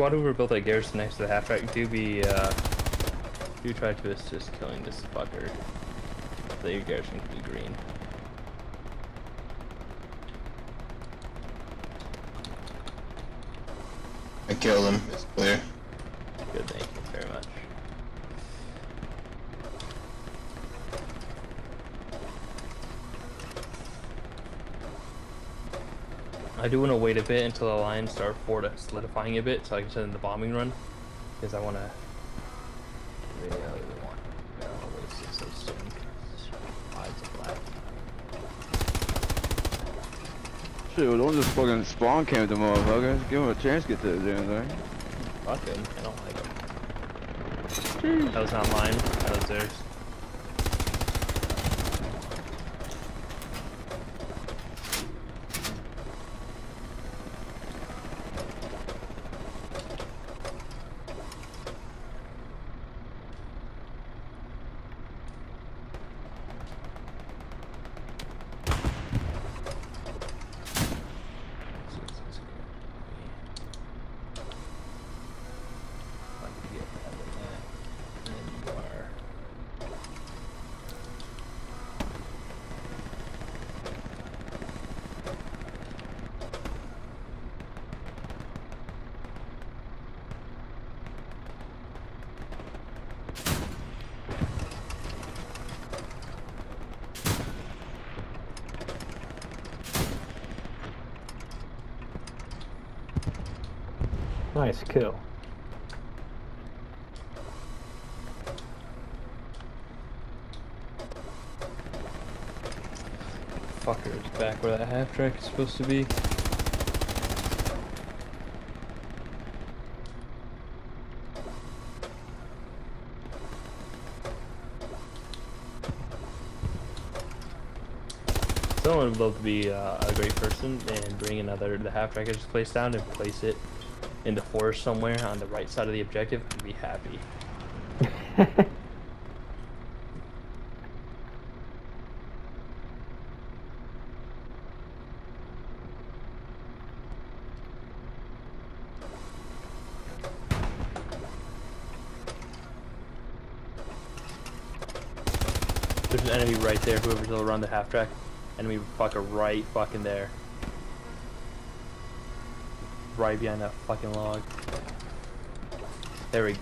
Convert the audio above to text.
squad over built that garrison next to the half track do be uh do try to assist killing this fucker. So your garrison can be green. I killed him. It's clear. Good, thank you I do want to wait a bit until the lines start forti- solidifying a bit so I can send in the bombing run. Because I want to... Really, I really want... I don't want to so soon. Odds of black. Shit, don't just fucking spawn camp the motherfucker. Give him a chance to get to the damn thing. Fuck him. I don't like him. That was not mine. That was theirs. Like to get that with that. And you are. Nice kill. Fucker is back where that half track is supposed to be. Someone would love to be uh, a great person and bring another the half track I just placed down and place it in the forest somewhere on the right side of the objective. I'd be happy. There's an enemy right there, whoever's around the half track. Enemy fucker right fucking there. Right behind that fucking log. There we